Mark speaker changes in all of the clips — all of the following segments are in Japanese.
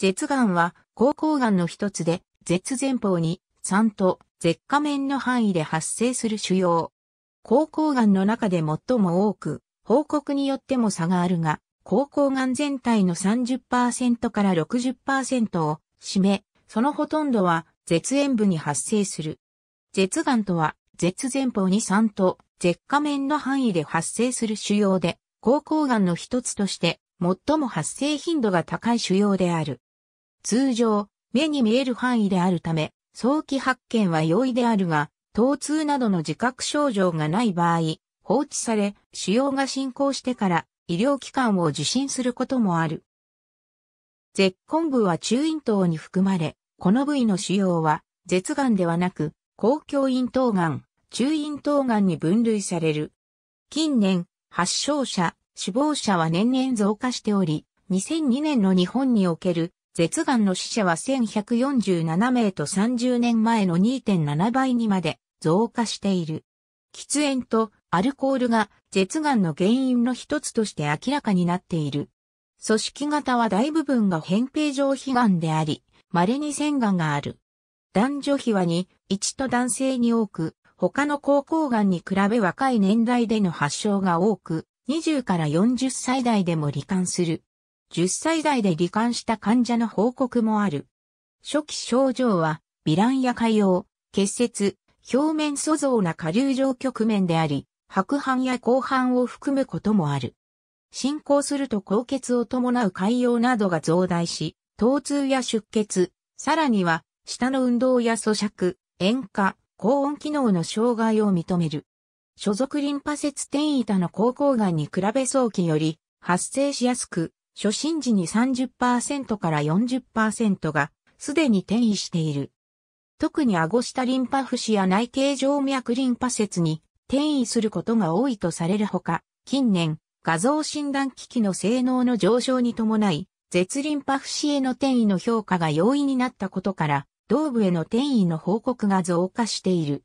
Speaker 1: 舌がんは、口腔がんの一つで、舌前方に、酸と、舌下面の範囲で発生する腫瘍。口腔がんの中で最も多く、報告によっても差があるが、口腔がん全体の30%から60%を占め、そのほとんどは舌炎部に発生する。舌がんとは、舌前方に酸と舌下面の範囲で発生する腫瘍で、口腔がんの一つとして最も発生頻度が高い腫瘍である。通常、目に見える範囲であるため、早期発見は容易であるが、疼痛などの自覚症状がない場合、放置され、腫瘍が進行してから医療機関を受診することもある。絶根部は中咽頭に含まれ、この部位の腫瘍は、舌がんではなく、公共咽頭がん、中咽頭がんに分類される。近年、発症者、死亡者は年々増加しており、2002年の日本における舌がんの死者は1147名と30年前の2.7倍にまで増加している。喫煙とアルコールが舌がんの原因の一つとして明らかになっている。組織型は大部分が扁平上皮がんであり、稀に腺がんがある。男女比は2、1と男性に多く、他の高校がんに比べ若い年代での発症が多く、20から40歳代でも罹患する。10歳代で罹患した患者の報告もある。初期症状は、微乱や潰瘍、結節、表面粗造な下流状局面であり、白斑や後斑を含むこともある。進行すると高血を伴う潰瘍などが増大し、疼痛や出血、さらには、舌の運動や咀嚼、塩化、高温機能の障害を認める。所属リンパ節転移他の高校がんに比べ早期より発生しやすく、初診時に30%から40%がすでに転移している。特に顎下リンパ浮腫や内形静脈リンパ節に転移することが多いとされるほか、近年画像診断機器の性能の上昇に伴い、絶リンパ浮腫への転移の評価が容易になったことから、頭部への転移の報告が増加している。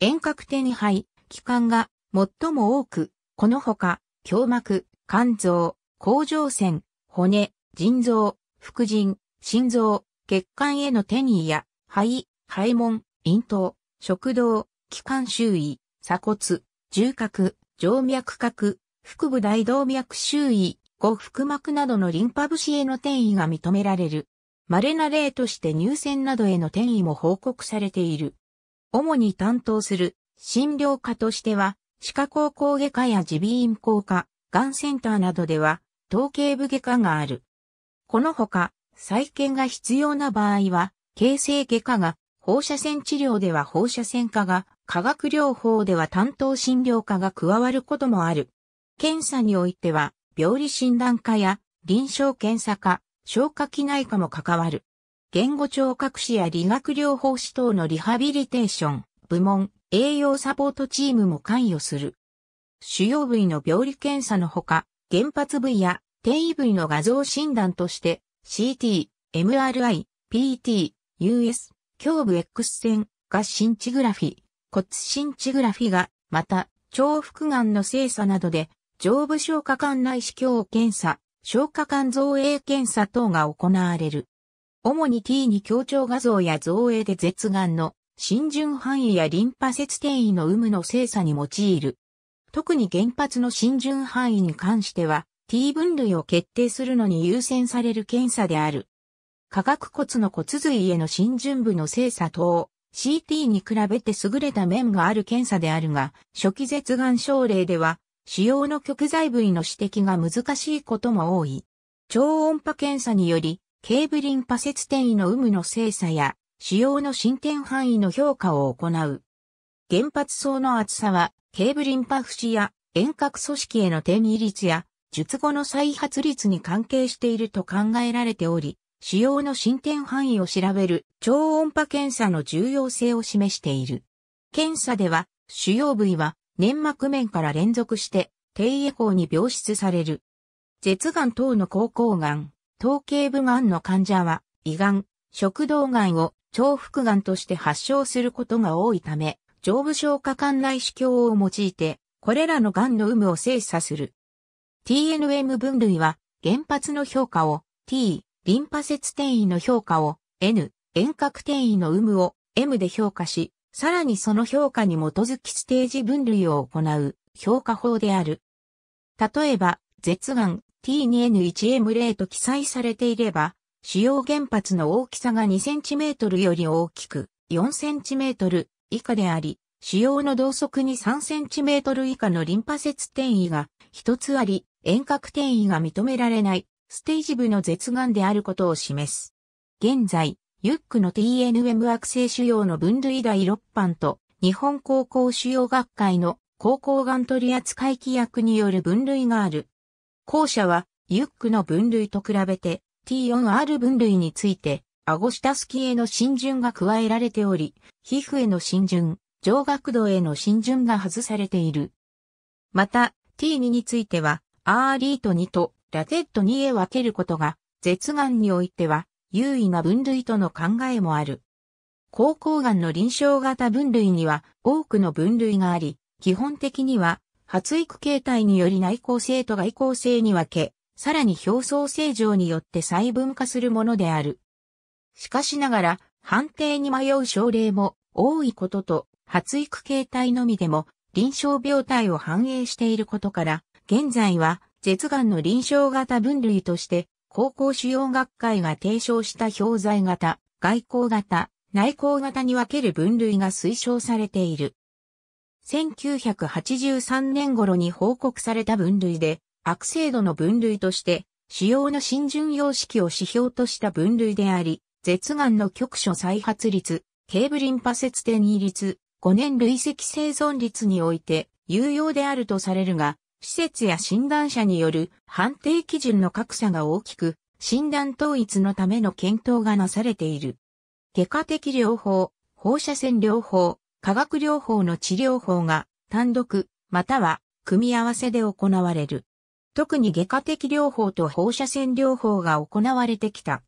Speaker 1: 遠隔転移肺、器官が最も多く、このほか、胸膜、肝臓、甲状腺、骨、腎臓、副腎、心臓、血管への転移や、肺、肺門、咽頭、食道、気管周囲、鎖骨、重核、静脈核、腹部大動脈周囲、後腹膜などのリンパ節への転移が認められる。稀な例として乳腺などへの転移も報告されている。主に担当する診療科としては、歯科高校外科や耳鼻咽喉科、がんセンターなどでは、統計部外科がある。このほか、再建が必要な場合は、形成外科が、放射線治療では放射線科が、化学療法では担当診療科が加わることもある。検査においては、病理診断科や臨床検査科、消化器内科も関わる。言語聴覚士や理学療法士等のリハビリテーション、部門、栄養サポートチームも関与する。主要部位の病理検査のほか、原発部位や転移部位の画像診断として CT、MRI、PT、US、胸部 X 線、ガシンチグラフィ、骨シンチグラフィが、また、腸腹がんの精査などで上部消化管内視鏡検査、消化管造影検査等が行われる。主に T に強調画像や造影で舌がんの浸潤範囲やリンパ節転移の有無の精査に用いる。特に原発の浸潤範囲に関しては T 分類を決定するのに優先される検査である。化学骨の骨髄への浸潤部の精査等、CT に比べて優れた面がある検査であるが、初期舌がん症例では主要の極材部位の指摘が難しいことも多い。超音波検査により、ケーブリンパ節転移の有無の精査や、主要の進展範囲の評価を行う。原発層の厚さは、ケーブリンパ節や遠隔組織への転移率や、術後の再発率に関係していると考えられており、主要の進展範囲を調べる超音波検査の重要性を示している。検査では、主要部位は粘膜面から連続して低エコーに病出される。舌がん等の口腔がん、頭頸部がんの患者は、胃がん、食道がんを腸腹がんとして発症することが多いため、上部消化管内視鏡を用いて、これらのがんの有無を精査する。TNM 分類は、原発の評価を T、リンパ節転移の評価を N、遠隔転移の有無を M で評価し、さらにその評価に基づきステージ分類を行う評価法である。例えば、舌がん T2N1M0 と記載されていれば、主要原発の大きさが 2cm より大きく 4cm 以下であり、主要の同側に 3cm 以下のリンパ節転移が一つあり、遠隔転移が認められないステージ部の舌がんであることを示す。現在、ユックの TNM 悪性腫瘍の分類第6版と日本高校腫瘍学会の高校がん取扱規約による分類がある。後者はユックの分類と比べて T4R 分類について、アゴシタスキへの浸潤が加えられており、皮膚への浸潤、上学度への浸潤が外されている。また、T2 については、アーリート2とラテット2へ分けることが、舌がんにおいては、優位な分類との考えもある。高校がんの臨床型分類には多くの分類があり、基本的には発育形態により内向性と外向性に分け、さらに表層正常によって細分化するものである。しかしながら、判定に迷う症例も多いことと、発育形態のみでも臨床病態を反映していることから、現在は、舌がんの臨床型分類として、高校主要学会が提唱した表材型、外交型、内向型に分ける分類が推奨されている。1983年頃に報告された分類で、悪性度の分類として、主要の浸潤様式を指標とした分類であり、舌がんの局所再発率、ケーブリンパ節転移率、5年累積生存率において有用であるとされるが、施設や診断者による判定基準の格差が大きく、診断統一のための検討がなされている。外科的療法、放射線療法、化学療法の治療法が単独、または組み合わせで行われる。特に外科的療法と放射線療法が行われてきた。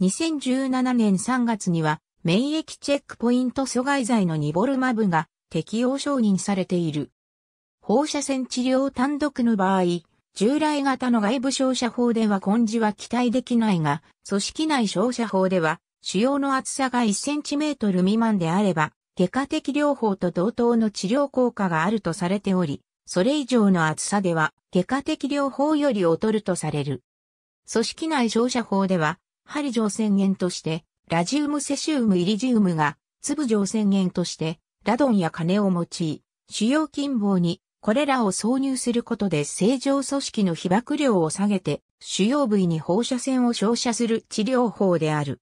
Speaker 1: 2017年3月には免疫チェックポイント阻害剤のニボルマブが適用承認されている。放射線治療単独の場合、従来型の外部照射法では根治は期待できないが、組織内照射法では、主要の厚さが1センチメートル未満であれば、外科的療法と同等の治療効果があるとされており、それ以上の厚さでは外科的療法より劣るとされる。組織内照射法では、針状宣言として、ラジウムセシウムイリジウムが、粒状宣言として、ラドンや金を用い、主要筋棒にこれらを挿入することで正常組織の被爆量を下げて、主要部位に放射線を照射する治療法である。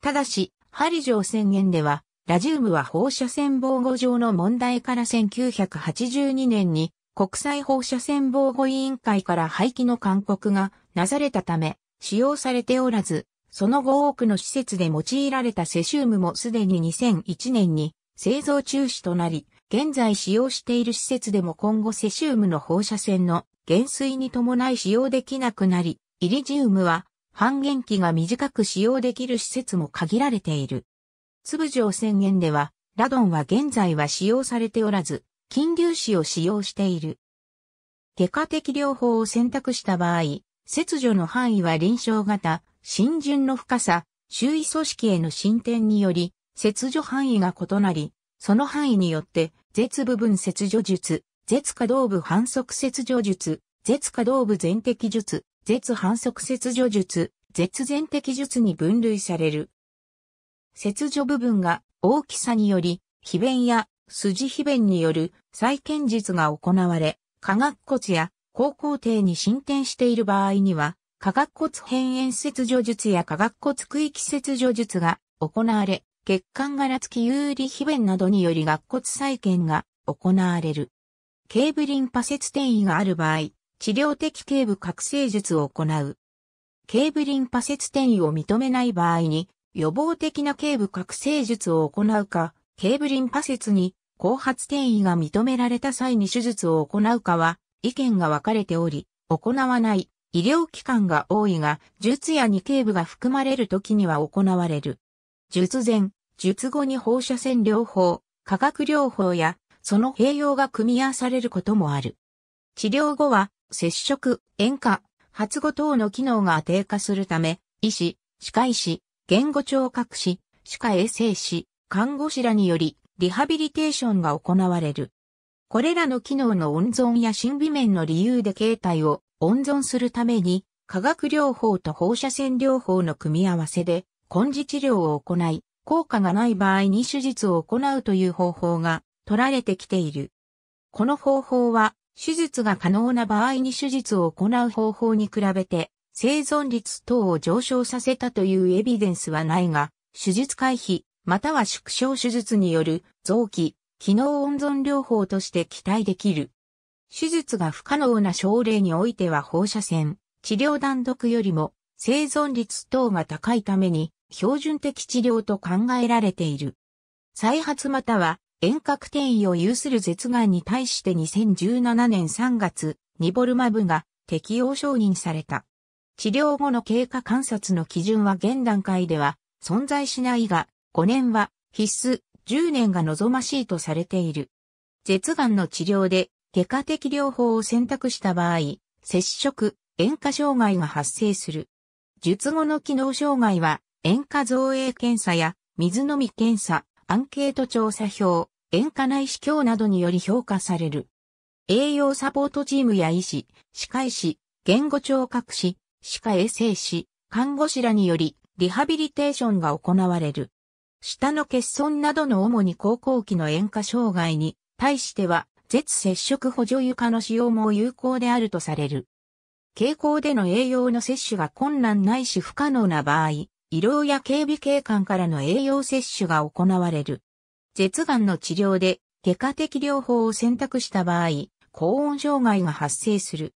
Speaker 1: ただし、針状宣言では、ラジウムは放射線防護上の問題から1982年に国際放射線防護委員会から廃棄の勧告がなされたため使用されておらず、その後多くの施設で用いられたセシウムもすでに2001年に製造中止となり、現在使用している施設でも今後セシウムの放射線の減衰に伴い使用できなくなり、イリジウムは半減期が短く使用できる施設も限られている。粒状宣言では、ラドンは現在は使用されておらず、金粒子を使用している。外科的療法を選択した場合、切除の範囲は臨床型、浸潤の深さ、周囲組織への進展により、切除範囲が異なり、その範囲によって、絶部分切除術、絶可動部反則切除術、絶可動部全摘術、絶反則切除術、絶全摘術に分類される。切除部分が大きさにより、非弁や筋非弁による再建術が行われ、化学骨や高校程に進展している場合には、化学骨変縁切除術や化学骨区域切除術が行われ、血管柄付き有利非弁などにより学骨再建が行われる。ケーブリンパ節転移がある場合、治療的頸部覚醒術を行う。ケーブリンパ節転移を認めない場合に、予防的な頸部覚醒術を行うか、ケーブリンパ節に後発転移が認められた際に手術を行うかは意見が分かれており、行わない医療機関が多いが、術や二頸部が含まれる時には行われる。術前、術後に放射線療法、化学療法やその併用が組み合わされることもある。治療後は接触、塩化、発語等の機能が低下するため、医師、歯科医師、言語聴覚士、歯科衛生士、看護師らにより、リハビリテーションが行われる。これらの機能の温存や心微面の理由で形態を温存するために、化学療法と放射線療法の組み合わせで、根治治療を行い、効果がない場合に手術を行うという方法が取られてきている。この方法は、手術が可能な場合に手術を行う方法に比べて、生存率等を上昇させたというエビデンスはないが、手術回避、または縮小手術による臓器、機能温存療法として期待できる。手術が不可能な症例においては放射線、治療断毒よりも生存率等が高いために標準的治療と考えられている。再発または遠隔転移を有する舌がんに対して2017年3月、ニボルマブが適用承認された。治療後の経過観察の基準は現段階では存在しないが、5年は必須、10年が望ましいとされている。舌がんの治療で外科的療法を選択した場合、接触、塩化障害が発生する。術後の機能障害は、塩化造影検査や水飲み検査、アンケート調査票、塩化内視鏡などにより評価される。栄養サポートチームや医師、歯科医師、言語聴覚士、歯科衛生士、看護師らにより、リハビリテーションが行われる。舌の欠損などの主に高校期の塩化障害に対しては、絶接触補助床の使用も有効であるとされる。傾向での栄養の摂取が困難ないし不可能な場合、医療や警備警官からの栄養摂取が行われる。舌がんの治療で外科的療法を選択した場合、高温障害が発生する。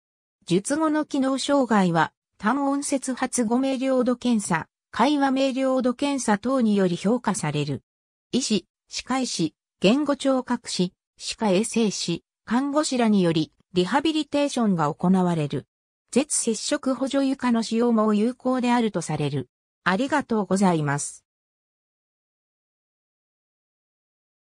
Speaker 1: 術後の機能障害は単音節発語明瞭度検査、会話明瞭度検査等により評価される。医師、歯科医師、言語聴覚士、歯科衛生士、看護師らによりリハビリテーションが行われる。絶接触補助床の使用も有効であるとされる。ありがとうございます。